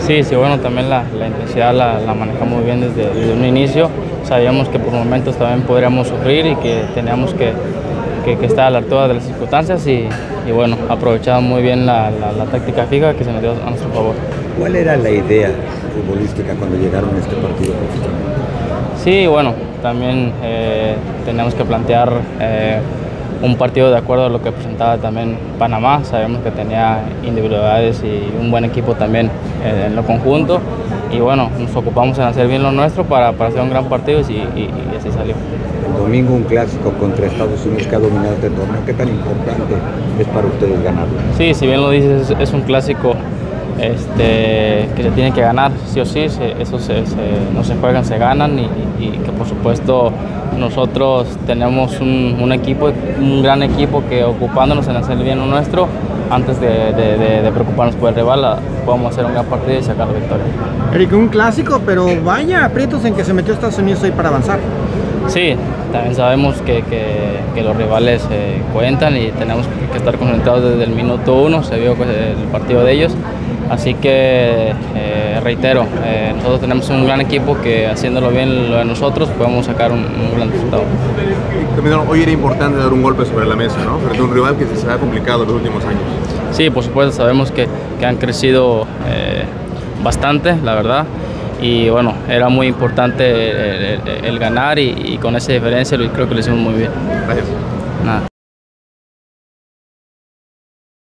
Sí, sí, bueno, también la, la intensidad la, la, manejamos bien desde, desde, un inicio. Sabíamos que por momentos también podríamos sufrir y que teníamos que, que, que estar a la altura de las circunstancias y, y bueno, aprovechamos muy bien la, la, táctica fija que se nos dio a nuestro favor. ¿Cuál era la idea futbolística cuando llegaron a este partido? Sí, bueno, también eh, teníamos que plantear eh, un partido de acuerdo a lo que presentaba también Panamá. Sabemos que tenía individualidades y un buen equipo también eh, en lo conjunto. Y bueno, nos ocupamos en hacer bien lo nuestro para, para hacer un gran partido y, y, y, así salió. El domingo un clásico contra Estados Unidos que ha dominado este torneo. ¿Qué tan importante es para ustedes ganarlo? Sí, si bien lo dices, es, es un clásico este, que se tiene que ganar, sí o sí, se, eso se, se, no se juegan, se ganan y, y, que por supuesto nosotros tenemos un, un, equipo, un gran equipo que ocupándonos en hacer bien lo nuestro, antes de, de, de, de preocuparnos por el rival, podemos hacer un gran partido y sacar la victoria. Eric, un clásico, pero vaya aprietos en que se metió Estados Unidos hoy para avanzar. Sí, también sabemos que, que, que los rivales eh, cuentan y tenemos que estar concentrados desde el minuto uno, se vio el partido de ellos. Así que eh, reitero, eh, nosotros tenemos un gran equipo que haciéndolo bien lo de nosotros podemos sacar un, un gran resultado. También hoy era importante dar un golpe sobre la mesa, ¿no? Frente a un rival que se ha complicado en los últimos años. Sí, por supuesto, sabemos que, que han crecido eh, bastante, la verdad. Y bueno, era muy importante el, el, el ganar y, y, con esa diferencia creo que lo hicimos muy bien. Gracias. Nada.